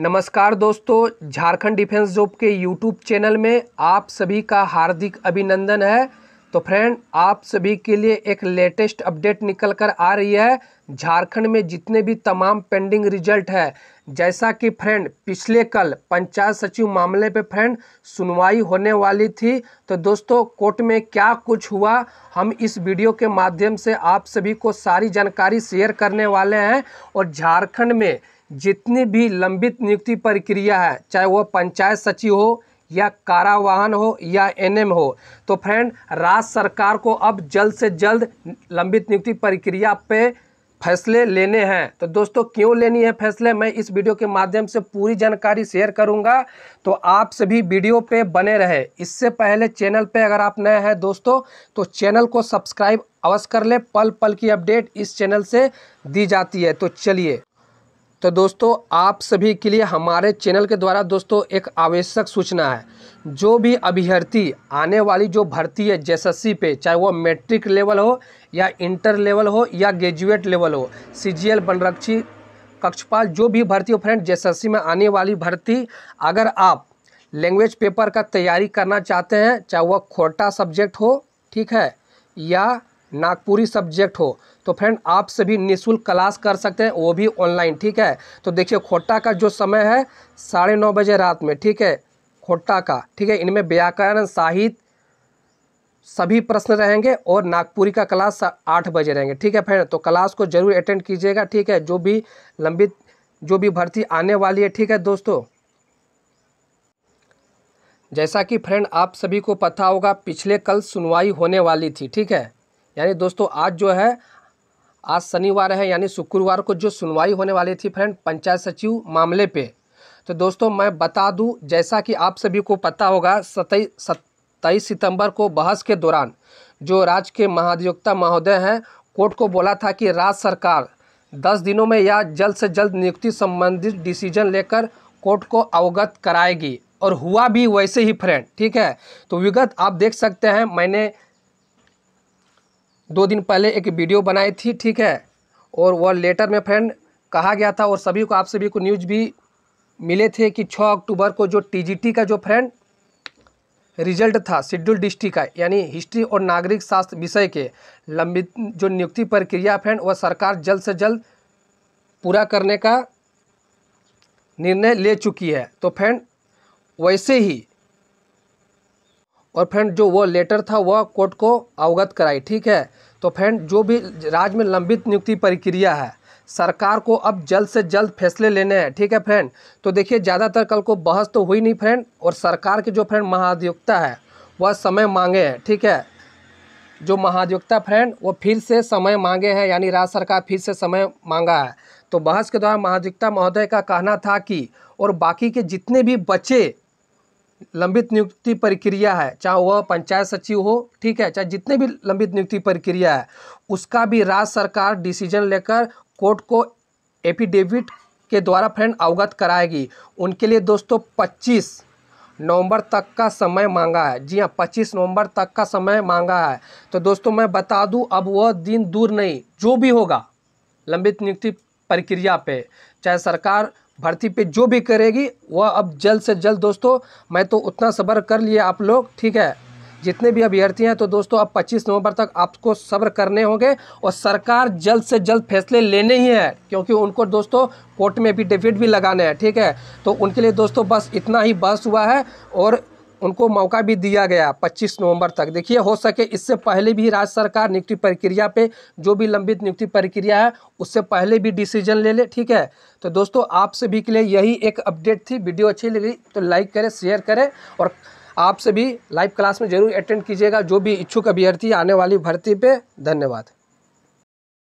नमस्कार दोस्तों, Jharkhand defence job के यूट्यूब चैनल में आप सभी का हार्दिक अभिनंदन है। तो फ्रेंड, आप सभी के लिए एक लेटेस्ट अपडेट निकल कर आ रही है। झारखंड में जितने भी तमाम पेंडिंग रिज़ल्ट है, जैसा कि फ्रेंड, पिछले कल पंचायत सचिव मामले पे फ्रेंड सुनवाई होने वाली थी। तो दोस्तों, कोर्ट में क्या कुछ हुआ, हम इस वीडियो के माध्यम से आप सभी को सारी जानकारी शेयर करने वाले हैं। और झारखंड में जितनी भी लंबित नियुक्ति प्रक्रिया है, चाहे वह पंचायत सचिव हो या कारावाहन हो या एनएम हो तो फ्रेंड राज्य सरकार को अब जल्द से जल्द लंबित नियुक्ति प्रक्रिया पे फैसले लेने हैं। तो दोस्तों, क्यों लेनी है फैसले? मैं इस वीडियो के माध्यम से पूरी जानकारी शेयर करूँगा। तो आप सभी वीडियो पे बने रहे। इससे पहले चैनल पे अगर आप नए हैं दोस्तों तो चैनल को सब्सक्राइब अवश्य कर ले। पल पल की अपडेट इस चैनल से दी जाती है। तो चलिए तो दोस्तों, आप सभी के लिए हमारे चैनल के द्वारा दोस्तों एक आवश्यक सूचना है। जो भी अभ्यर्थी आने वाली जो भर्ती है, जेएसएससी पे, चाहे वो मैट्रिक लेवल हो या इंटर लेवल हो या ग्रेजुएट लेवल हो, सीजीएल बनरक्षी कक्षपाल, जो भी भर्ती हो, फ्रेंड, जेएसएससी में आने वाली भर्ती, अगर आप लैंग्वेज पेपर का तैयारी करना चाहते हैं, चाहे वह खोटा सब्जेक्ट हो, ठीक है, या नागपुरी सब्जेक्ट हो तो फ्रेंड आप सभी निःशुल्क क्लास कर सकते हैं, वो भी ऑनलाइन ठीक है? तो देखिए, खोटा का जो समय है, साढ़े नौ बजे रात में, ठीक है? खोटा का, ठीक है? इनमें व्याकरण, साहित्य, सभी प्रश्न रहेंगे और नागपुरी का क्लास आठ बजे रहेंगे, ठीक है फ्रेंड तो क्लास को ज़रूर अटेंड कीजिएगा, ठीक है? जो भी लंबित, जो भी भर्ती आने वाली है, ठीक है दोस्तों? जैसा कि फ्रेंड आप सभी को पता होगा, पिछले कल सुनवाई होने वाली थी, ठीक है? यानी दोस्तों, आज जो है, आज शनिवार है, यानी शुक्रवार को जो सुनवाई होने वाली थी फ्रेंड, पंचायत सचिव मामले पे। तो दोस्तों, मैं बता दूँ, जैसा कि आप सभी को पता होगा, सतई, सत्ताईस सितंबर को बहस के दौरान जो राज्य के महाधिवक्ता महोदय हैं, कोर्ट को बोला था कि राज्य सरकार दस दिनों में या जल्द से जल्द नियुक्ति संबंधित डिसीज़न लेकर कोर्ट को अवगत कराएगी। और हुआ भी वैसे ही फ्रेंड, ठीक है? तो विगत आप देख सकते हैं, मैंने दो दिन पहले एक वीडियो बनाई थी, ठीक है? और वह लेटर में फ्रेंड कहा गया था और सभी को, आप सभी को न्यूज़ भी मिले थे कि 6 अक्टूबर को जो टीजीटी का जो फ्रेंड रिज़ल्ट था शेड्यूल डिस्ट्रिक्ट का, यानी हिस्ट्री और नागरिक शास्त्र विषय के लंबित जो नियुक्ति प्रक्रिया फ्रेंड वह सरकार जल्द से जल्द पूरा करने का निर्णय ले चुकी है। तो फ्रेंड वैसे ही और फ्रेंड, जो वो लेटर था, वह कोर्ट को अवगत कराई, ठीक है? तो फ्रेंड, जो भी राज्य में लंबित नियुक्ति प्रक्रिया है, सरकार को अब जल्द से जल्द फैसले लेने हैं, ठीक है फ्रेंड? तो देखिए, ज़्यादातर कल को बहस तो हुई नहीं फ्रेंड, और सरकार के जो फ्रेंड महाधिवक्ता है, वह समय मांगे हैं, ठीक है? जो महाधिवक्ता फ्रेंड, वो फिर से समय मांगे हैं, यानी राज्य सरकार फिर से समय मांगा है। तो बहस के दौरान महाधिवक्ता महोदय का कहना था कि, और बाकी के जितने भी बचे लंबित नियुक्ति प्रक्रिया है, चाहे वह पंचायत सचिव हो, ठीक है, चाहे जितने भी लंबित नियुक्ति प्रक्रिया है, उसका भी राज्य सरकार डिसीज़न लेकर कोर्ट को एफिडेविट के द्वारा फ्रेंड अवगत कराएगी। उनके लिए दोस्तों 25 नवंबर तक का समय मांगा है। जी हाँ 25 नवंबर तक का समय मांगा है। तो दोस्तों, मैं बता दूँ, अब वह दिन दूर नहीं, जो भी होगा, लंबित नियुक्ति प्रक्रिया पे, चाहे सरकार भर्ती पे जो भी करेगी, वह अब जल्द से जल्द दोस्तों, मैं तो उतना सब्र कर लिया आप लोग, ठीक है? जितने भी अभ्यर्थी हैं तो दोस्तों, अब 25 नवंबर तक आपको सब्र करने होंगे और सरकार जल्द से जल्द फैसले लेने ही है, क्योंकि उनको दोस्तों, कोर्ट में भी डिफिट भी लगाने हैं, ठीक है? तो उनके लिए दोस्तों, बस इतना ही बस हुआ है और उनको मौका भी दिया गया 25 नवंबर तक। देखिए, हो सके इससे पहले भी राज्य सरकार नियुक्ति प्रक्रिया पे जो भी लंबित नियुक्ति प्रक्रिया है, उससे पहले भी डिसीज़न ले ले, ठीक है? तो दोस्तों, आप सभी के लिए यही एक अपडेट थी। वीडियो अच्छी लगी तो लाइक करें, शेयर करें और आप सभी लाइव क्लास में ज़रूर अटेंड कीजिएगा। जो भी इच्छुक अभ्यर्थी आने वाली भर्ती पे, धन्यवाद।